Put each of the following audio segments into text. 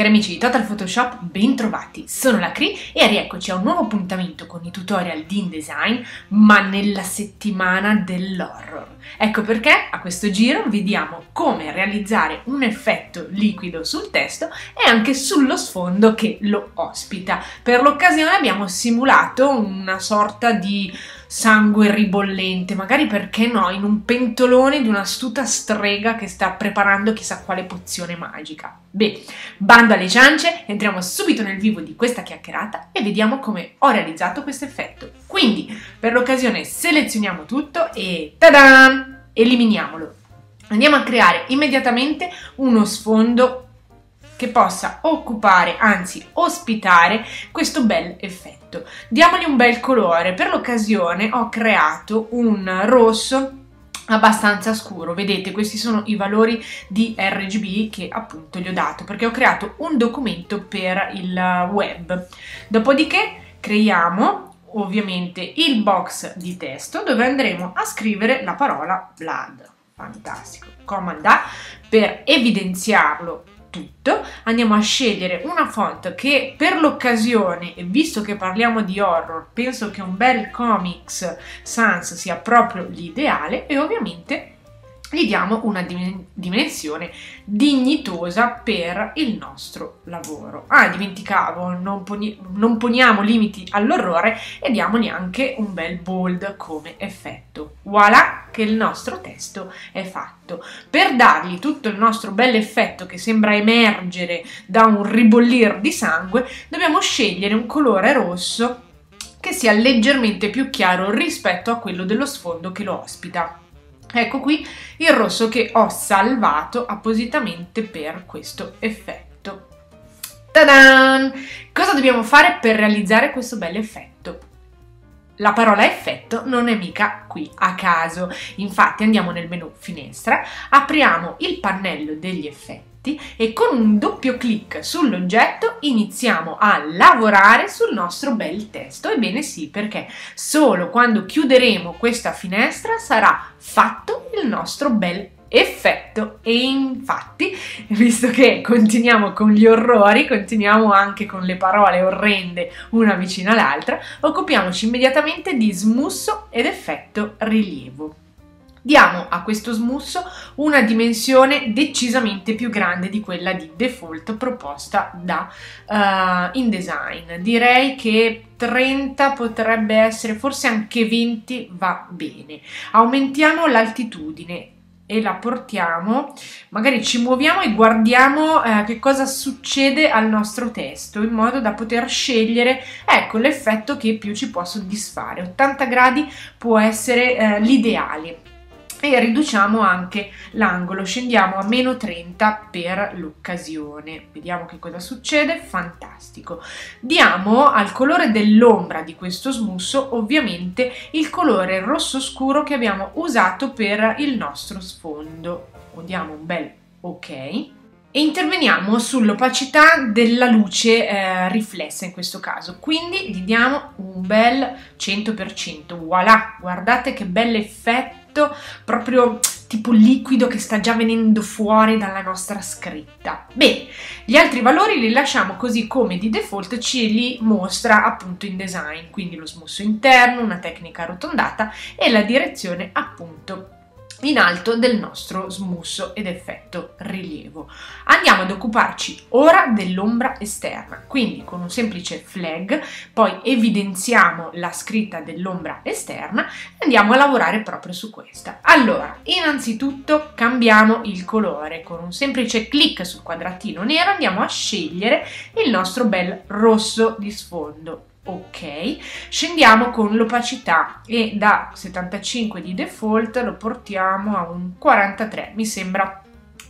cari amici di Total Photoshop, bentrovati! Sono la Cri e rieccoci a un nuovo appuntamento con i tutorial di InDesign, ma nella settimana dell'horror. Ecco perché a questo giro vediamo come realizzare un effetto liquido sul testo e anche sullo sfondo che lo ospita. Per l'occasione abbiamo simulato una sorta di sangue ribollente, magari perché no, in un pentolone di un'astuta strega che sta preparando chissà quale pozione magica. Beh, bando alle ciance, entriamo subito nel vivo di questa chiacchierata e vediamo come ho realizzato questo effetto. Quindi, per l'occasione selezioniamo tutto e tada! Eliminiamolo. Andiamo a creare immediatamente uno sfondo che possa occupare, anzi ospitare questo bel effetto. Diamogli un bel colore, per l'occasione ho creato un rosso abbastanza scuro. Vedete questi sono i valori di RGB che appunto gli ho dato perché ho creato un documento per il web. Dopodiché creiamo ovviamente il box di testo dove andremo a scrivere la parola blood. Fantastico. Command A per evidenziarlo tutto, andiamo a scegliere una font che per l'occasione, e visto che parliamo di horror, penso che un bel Comics Sans sia proprio l'ideale e ovviamente gli diamo una dimensione dignitosa per il nostro lavoro. Ah, dimenticavo, non, poni non poniamo limiti all'orrore e diamogli anche un bel bold come effetto. Voilà che il nostro testo è fatto. Per dargli tutto il nostro bel effetto che sembra emergere da un ribollir di sangue, dobbiamo scegliere un colore rosso che sia leggermente più chiaro rispetto a quello dello sfondo che lo ospita. Ecco qui il rosso che ho salvato appositamente per questo effetto. Ta-dan! Cosa dobbiamo fare per realizzare questo bel effetto? La parola effetto non è mica qui a caso, infatti andiamo nel menu finestra, apriamo il pannello degli effetti e con un doppio clic sull'oggetto iniziamo a lavorare sul nostro bel testo. Ebbene sì, perché solo quando chiuderemo questa finestra sarà fatto il nostro bel effetto e infatti visto che continuiamo con gli orrori continuiamo anche con le parole orrende una vicino all'altra occupiamoci immediatamente di smusso ed effetto rilievo diamo a questo smusso una dimensione decisamente più grande di quella di default proposta da uh, InDesign. Direi che 30 potrebbe essere, forse anche 20 va bene. Aumentiamo l'altitudine e la portiamo, magari ci muoviamo e guardiamo eh, che cosa succede al nostro testo in modo da poter scegliere ecco l'effetto che più ci può soddisfare. 80 gradi può essere eh, l'ideale e riduciamo anche l'angolo, scendiamo a meno 30 per l'occasione. Vediamo che cosa succede, fantastico. Diamo al colore dell'ombra di questo smusso ovviamente il colore rosso scuro che abbiamo usato per il nostro sfondo. Diamo un bel ok e interveniamo sull'opacità della luce eh, riflessa in questo caso quindi gli diamo un bel 100% voilà guardate che bell'effetto effetto proprio tipo liquido che sta già venendo fuori dalla nostra scritta. Bene, gli altri valori li lasciamo così come di default ce li mostra appunto in design, quindi lo smusso interno, una tecnica arrotondata e la direzione appunto in alto del nostro smusso ed effetto rilievo. Andiamo ad occuparci ora dell'ombra esterna, quindi con un semplice flag poi evidenziamo la scritta dell'ombra esterna e andiamo a lavorare proprio su questa. Allora, innanzitutto cambiamo il colore, con un semplice clic sul quadratino nero andiamo a scegliere il nostro bel rosso di sfondo ok scendiamo con l'opacità e da 75 di default lo portiamo a un 43 mi sembra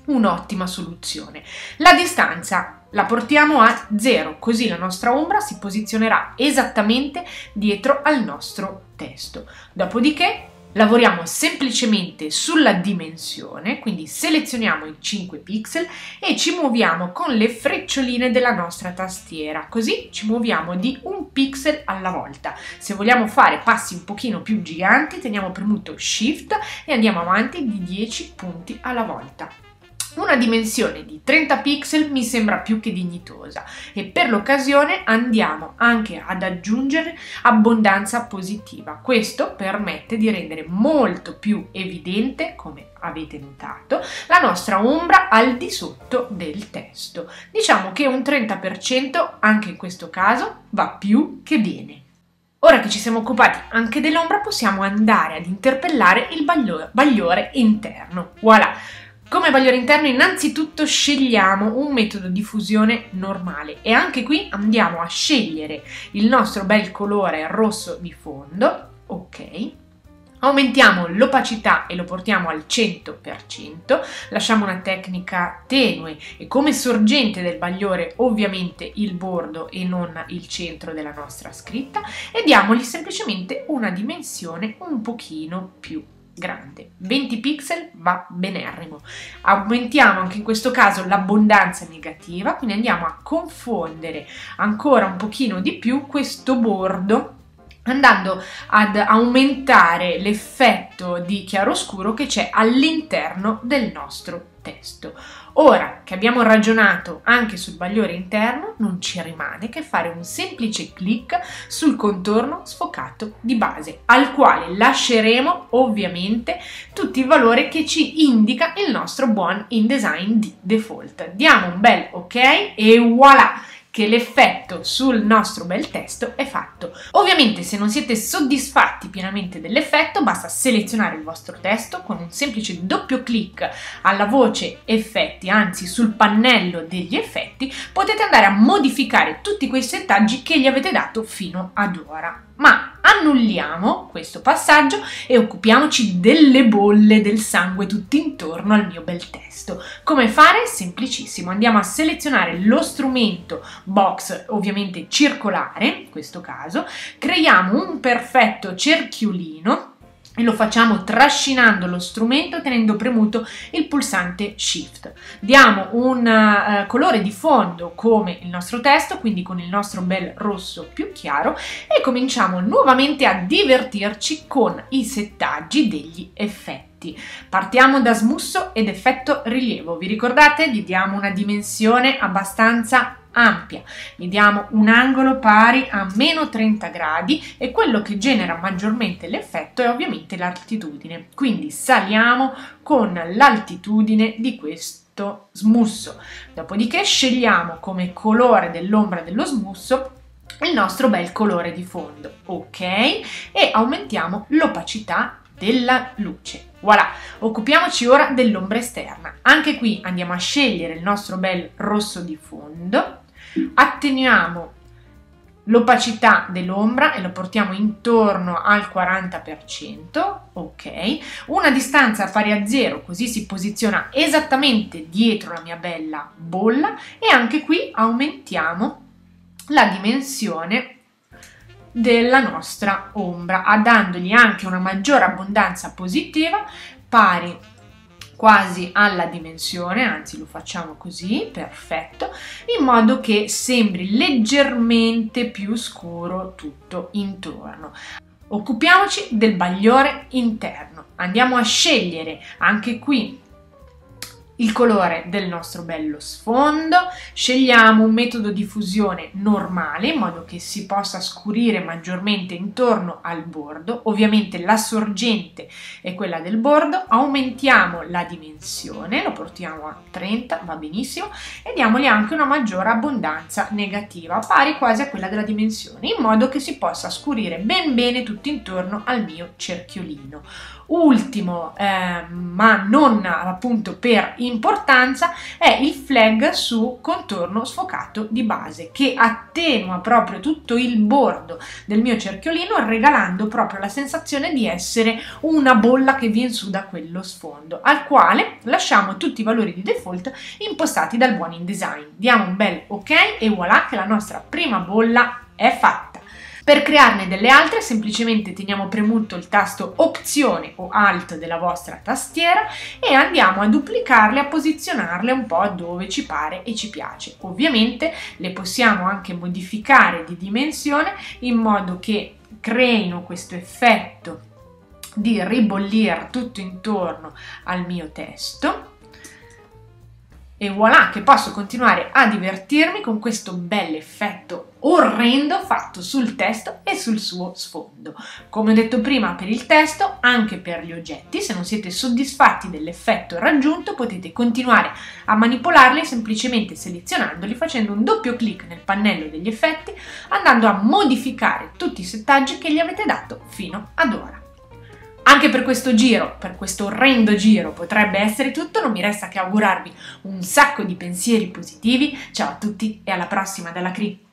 un'ottima soluzione. La distanza la portiamo a 0 così la nostra ombra si posizionerà esattamente dietro al nostro testo. Dopodiché Lavoriamo semplicemente sulla dimensione, quindi selezioniamo i 5 pixel e ci muoviamo con le freccioline della nostra tastiera, così ci muoviamo di un pixel alla volta. Se vogliamo fare passi un pochino più giganti, teniamo premuto Shift e andiamo avanti di 10 punti alla volta. Una dimensione di 30 pixel mi sembra più che dignitosa e per l'occasione andiamo anche ad aggiungere abbondanza positiva. Questo permette di rendere molto più evidente, come avete notato, la nostra ombra al di sotto del testo. Diciamo che un 30% anche in questo caso va più che bene. Ora che ci siamo occupati anche dell'ombra possiamo andare ad interpellare il bagliore interno. Voilà! Come bagliore interno innanzitutto scegliamo un metodo di fusione normale e anche qui andiamo a scegliere il nostro bel colore rosso di fondo, ok, Aumentiamo l'opacità e lo portiamo al 100%, lasciamo una tecnica tenue e come sorgente del bagliore ovviamente il bordo e non il centro della nostra scritta e diamogli semplicemente una dimensione un pochino più grande. 20 pixel va benerrimo aumentiamo anche in questo caso l'abbondanza negativa quindi andiamo a confondere ancora un pochino di più questo bordo andando ad aumentare l'effetto di chiaroscuro che c'è all'interno del nostro testo. Ora che abbiamo ragionato anche sul bagliore interno, non ci rimane che fare un semplice clic sul contorno sfocato di base, al quale lasceremo ovviamente tutti i valori che ci indica il nostro buon InDesign di default. Diamo un bel ok e voilà! Che l'effetto sul nostro bel testo è fatto. Ovviamente se non siete soddisfatti pienamente dell'effetto basta selezionare il vostro testo con un semplice doppio clic alla voce effetti, anzi sul pannello degli effetti, potete andare a modificare tutti quei settaggi che gli avete dato fino ad ora. Ma annulliamo questo passaggio e occupiamoci delle bolle del sangue tutt'intorno al mio bel testo. Come fare? Semplicissimo, andiamo a selezionare lo strumento box, ovviamente circolare, in questo caso, creiamo un perfetto cerchiolino e lo facciamo trascinando lo strumento tenendo premuto il pulsante Shift. Diamo un uh, colore di fondo come il nostro testo, quindi con il nostro bel rosso più chiaro e cominciamo nuovamente a divertirci con i settaggi degli effetti. Partiamo da smusso ed effetto rilievo. Vi ricordate? Gli diamo una dimensione abbastanza ampia, gli diamo un angolo pari a meno 30 gradi e quello che genera maggiormente l'effetto è ovviamente l'altitudine. Quindi saliamo con l'altitudine di questo smusso. Dopodiché scegliamo come colore dell'ombra dello smusso il nostro bel colore di fondo, ok? E aumentiamo l'opacità della luce. Voilà, occupiamoci ora dell'ombra esterna. Anche qui andiamo a scegliere il nostro bel rosso di fondo attenuiamo l'opacità dell'ombra e lo portiamo intorno al 40%, ok? Una distanza pari a 0, così si posiziona esattamente dietro la mia bella bolla e anche qui aumentiamo la dimensione della nostra ombra, dandogli anche una maggiore abbondanza positiva pari quasi alla dimensione, anzi lo facciamo così, perfetto, in modo che sembri leggermente più scuro tutto intorno. Occupiamoci del bagliore interno. Andiamo a scegliere anche qui il colore del nostro bello sfondo, scegliamo un metodo di fusione normale in modo che si possa scurire maggiormente intorno al bordo, ovviamente la sorgente è quella del bordo, aumentiamo la dimensione, lo portiamo a 30, va benissimo, e diamogli anche una maggiore abbondanza negativa, pari quasi a quella della dimensione, in modo che si possa scurire ben bene tutto intorno al mio cerchiolino. Ultimo, eh, ma non appunto per importanza, è il flag su contorno sfocato di base che attenua proprio tutto il bordo del mio cerchiolino regalando proprio la sensazione di essere una bolla che viene su da quello sfondo al quale lasciamo tutti i valori di default impostati dal buon InDesign. Diamo un bel ok e voilà che la nostra prima bolla è fatta. Per crearne delle altre semplicemente teniamo premuto il tasto opzione o alt della vostra tastiera e andiamo a duplicarle, a posizionarle un po' dove ci pare e ci piace. Ovviamente le possiamo anche modificare di dimensione in modo che creino questo effetto di ribollire tutto intorno al mio testo e voilà che posso continuare a divertirmi con questo bel effetto orrendo fatto sul testo e sul suo sfondo. Come ho detto prima per il testo, anche per gli oggetti, se non siete soddisfatti dell'effetto raggiunto potete continuare a manipolarli semplicemente selezionandoli facendo un doppio clic nel pannello degli effetti andando a modificare tutti i settaggi che gli avete dato fino ad ora. Anche per questo giro, per questo orrendo giro, potrebbe essere tutto, non mi resta che augurarvi un sacco di pensieri positivi. Ciao a tutti e alla prossima dalla Cri!